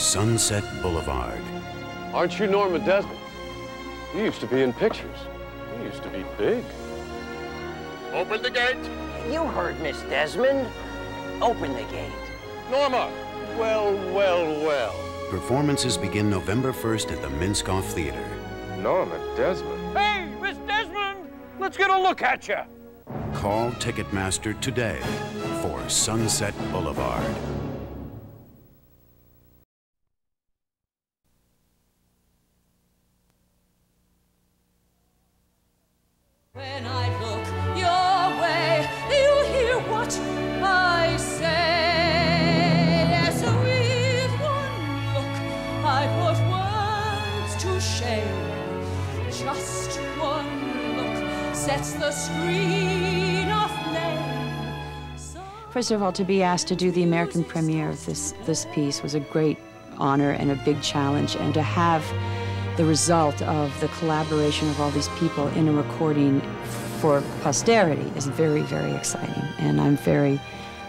Sunset Boulevard. Aren't you Norma Desmond? You used to be in pictures. You used to be big. Open the gate. You heard Miss Desmond. Open the gate. Norma! Well, well, well. Performances begin November 1st at the Minskoff Theater. Norma Desmond. Hey, Miss Desmond! Let's get a look at you. Call Ticketmaster today for Sunset Boulevard. When I look your way, you hear what I say. With one look, I put words to shame. Just one look sets the screen aflame. So First of all, to be asked to do the American premiere of this, this piece was a great honor and a big challenge, and to have the result of the collaboration of all these people in a recording for posterity is very, very exciting. And I'm very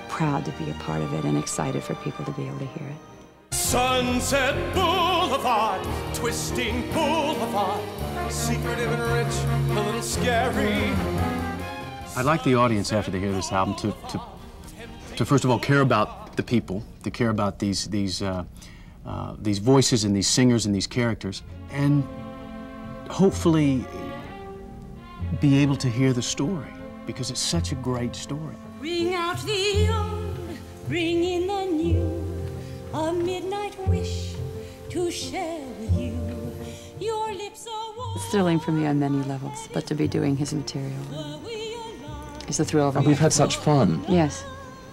proud to be a part of it and excited for people to be able to hear it. Sunset Boulevard, twisting boulevard, secretive and rich, a little scary. I'd like the audience after they hear this album to, to, to first of all care about the people, to care about these, these, uh, uh, these voices and these singers and these characters, and hopefully be able to hear the story because it's such a great story. Bring out the old, bring in the new, a midnight wish to share with you. Your lips are warm. It's thrilling for me on many levels, but to be doing his material we alone. is the thrill of a And we've had such fun. Yes.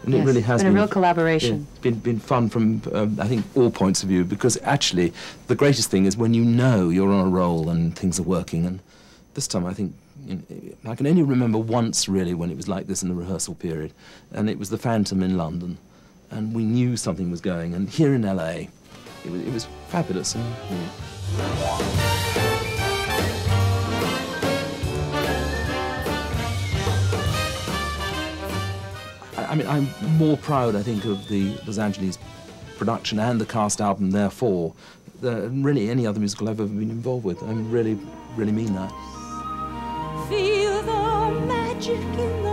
And it really has been been a real collaboration. It's been, been fun from, um, I think, all points of view because actually the greatest thing is when you know you're on a roll and things are working. And this time I think, you know, I can only remember once really when it was like this in the rehearsal period. And it was the Phantom in London. And we knew something was going. And here in LA, it was, it was fabulous. And, you know, mean, I'm more proud, I think, of the Los Angeles production and the cast album, therefore, than really any other musical I've ever been involved with. I really, really mean that. Feel the magic in the